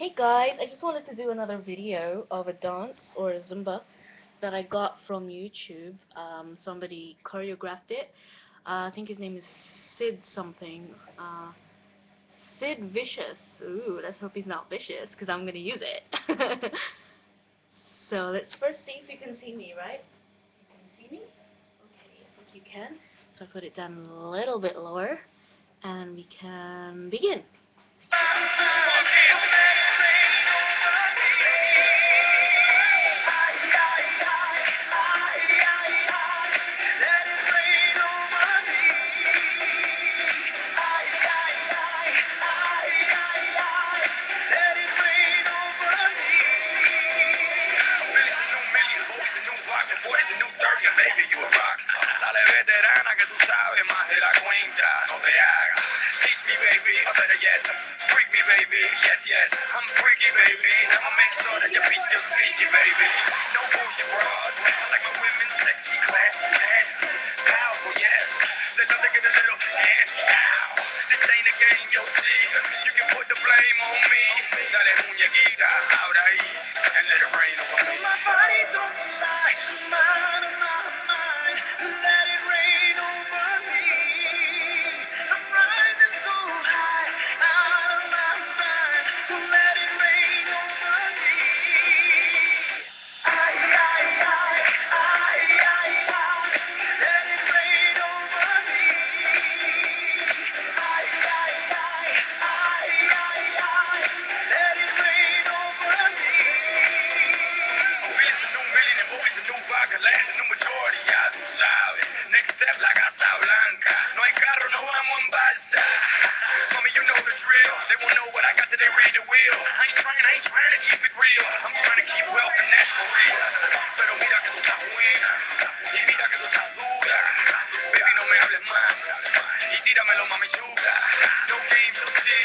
Hey guys, I just wanted to do another video of a dance or a Zumba that I got from YouTube. Um, somebody choreographed it. Uh, I think his name is Sid something. Uh, Sid Vicious. Ooh, let's hope he's not vicious because I'm going to use it. so let's first see if you can see me, right? You can see me? Okay, I think you can. So I put it down a little bit lower and we can begin. Dale veterana que tú sabes más de la cuenta, no te hagas. Teach me, baby, or better yet, freak me, baby. Yes, yes, I'm freaky, baby. I'ma make sure that your beach feels peachy, baby. No bullshit broads, I like my women sexy, classy, sassy, powerful, yes. Love to get a little nasty. Ow. This ain't a game, yo, see. You can put the blame on me. Dale muñequita, ahora ahí, and let it rain over me. My body don't read the wheel. I ain't trying, I ain't trying to keep it real. I'm trying to keep wealth and that's for real. Pero mira que tú estás buena. Y mira que tú estás dura. Baby, no me hables más. Y tíramelo, mami chula. No games, no see.